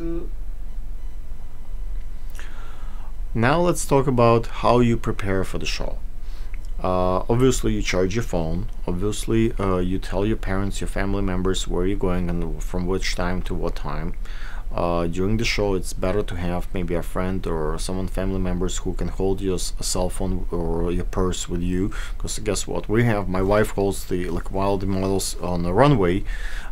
to Now let's talk about how you prepare for the show. Uh, obviously, you charge your phone. Obviously, uh, you tell your parents, your family members where you're going and from which time to what time. Uh, during the show, it's better to have maybe a friend or someone, family members who can hold your cell phone or your purse with you. Because guess what? We have my wife holds the like while the models on the runway.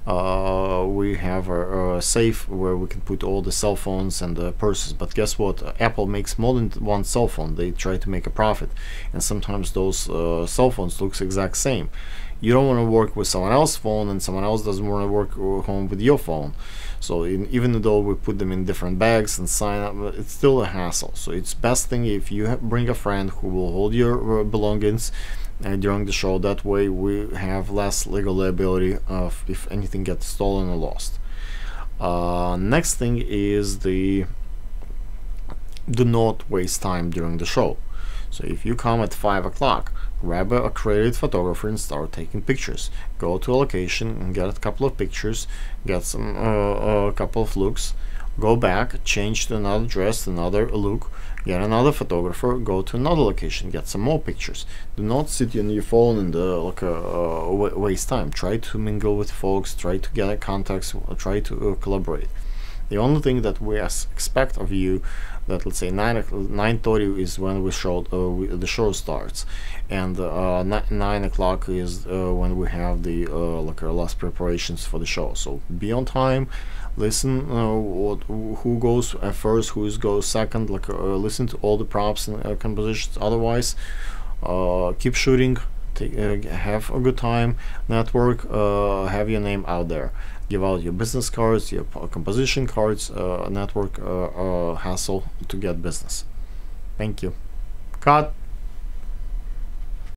Uh, we have a, a safe where we can put all the cell phones and the purses. But guess what? Apple makes more than one cell phone. They try to make a profit, and sometimes those uh, cell phones looks exact same. You don't want to work with someone else's phone, and someone else doesn't want to work uh, home with your phone. So in, even though we put them in different bags and sign up, it's still a hassle. So it's best thing if you bring a friend who will hold your uh, belongings uh, during the show. That way we have less legal liability of if anything gets stolen or lost. Uh, next thing is the do not waste time during the show. So if you come at 5 o'clock, grab a accredited photographer and start taking pictures. Go to a location and get a couple of pictures, get some uh, a couple of looks, go back, change to another dress, another look, get another photographer, go to another location, get some more pictures. Do not sit on your phone and uh, like uh, uh, waste time. Try to mingle with folks, try to get contacts, try to uh, collaborate. The only thing that we expect of you that let's say 9 nine thirty is when we show uh, we, the show starts, and uh, ni- nine o'clock is uh, when we have the uh, like our last preparations for the show. So be on time. Listen, uh, what who goes first, who goes second. Like uh, listen to all the props and compositions. Otherwise, keep shooting. Uh, have a good time. Network. Uh, have your name out there give out your business cards, your composition cards, uh, network hassle to get business. Thank you. Cut.